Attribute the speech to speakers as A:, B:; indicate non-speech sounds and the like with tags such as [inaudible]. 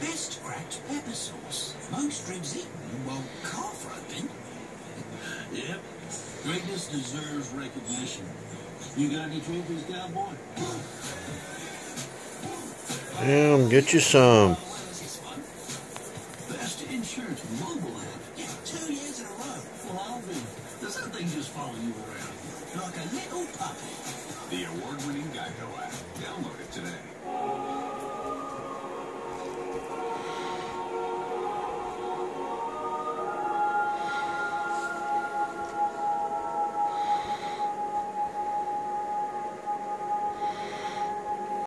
A: best cracked pepper sauce. Most ribs eaten while calf roping. [laughs]
B: Yep. Greatness deserves recognition. You got any trophies, cowboy?
C: Damn, get you some.
B: Best insurance mobile app.
A: Yeah, two years in a row.
B: Well, I'll be. Does that thing just follow you around?
A: Like a little puppy.
D: The award-winning Geico app.